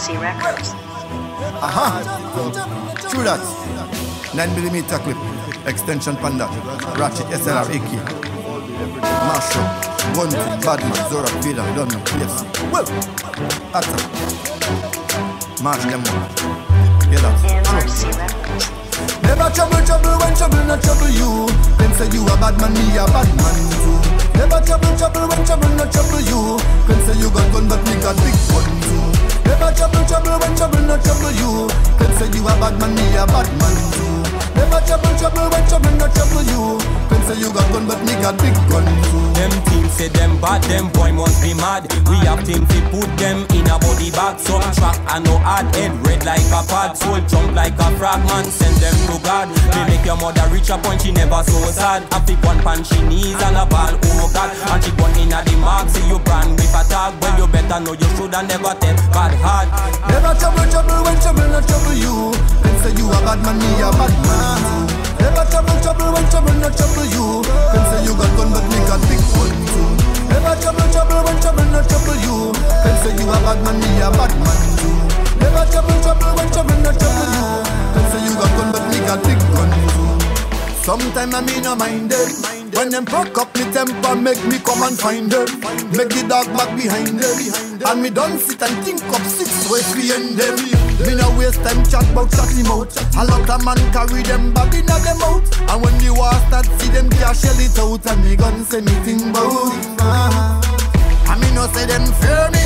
MRC Records. Aha! True that. 9mm clip. Extension panda. Ratchet SLR AK. Marshall. One Badman. Zora. Don't know. Yes. Well. Atta. March them up. Hear that? MRC Records. Never trouble, trouble when trouble not trouble you. Them say you a bad man, me a bad man too. Never trouble, trouble when trouble not trouble you. Them say you got gun, but me got big. Never trouble, trouble when trouble not trouble you. Them say you a bad man, me a bad man too. Never trouble, trouble when trouble not trouble you. Them say you got gun, but me got big gun too. Them teams say them bad, them boy must be mad. We have teams to put them in a body bag. Some track and no hard head, red like a pad. Soul jump like a fragment, send them to God. They make your mother reach a point she never so sad. I pick one pan she knees and a ball, You know you shoulda never tell bad heart. Never trouble, trouble when trouble not trouble you. Them say you a bad man, me a bad man. Never trouble, trouble when trouble not trouble you. Them say you got gun, but me got big gun too. Never trouble, trouble when trouble not trouble you. Them say you a bad man, me a bad man. Never trouble, trouble when trouble not trouble you. Them say you got gun, but me got big gun too. Sometime I me no mind it. When them broke up me temper, make me come and find them. Make the dog back behind them. And me don't sit and think up six ways we end them. Me no waste time chat about shut him. A lot of man carry them bag inna them out. And when the war start, see them can't shell it out. And me gun say me think bout. Uh-huh. And me no say them fear me.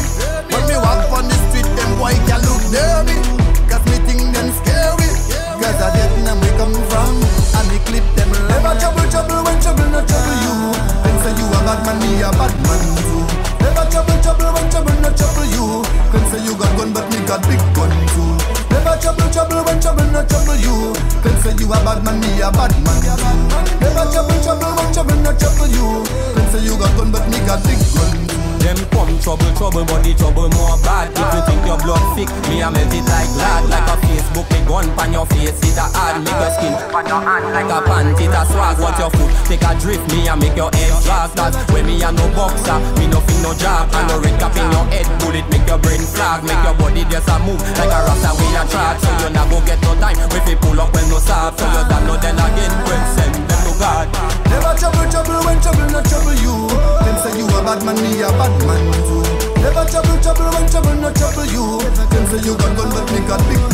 Bad man, me a bad man too. Never trouble, trouble when trouble not trouble you. Them say you got gun, but me got big gun too. Never trouble, trouble when trouble not trouble you. Them say you a bad man, me a bad man. Never trouble, trouble when trouble not trouble you. Them say you got gun, but me got big gun. Them come trouble, trouble, but the trouble more bad. If you think your blood thick, me I melt it like lad. Like a Facebook, me gun pan your face, it a your hand like a panty it a swag. Watch your foot, take a drift, me I make your head drag. That when me a no boxer, me no feel no job. And no red cap in your head, bullet make your brain flag. Make your body just a move like a rasta we a track. So you not go get no time, if you pull up when no soft. So you don't know then again, well send them to God. Never trouble, trouble when trouble not trouble you. Them say you a bad man, me a bad man too. Never trouble, trouble when trouble not trouble you. Them say you got gun, but me got big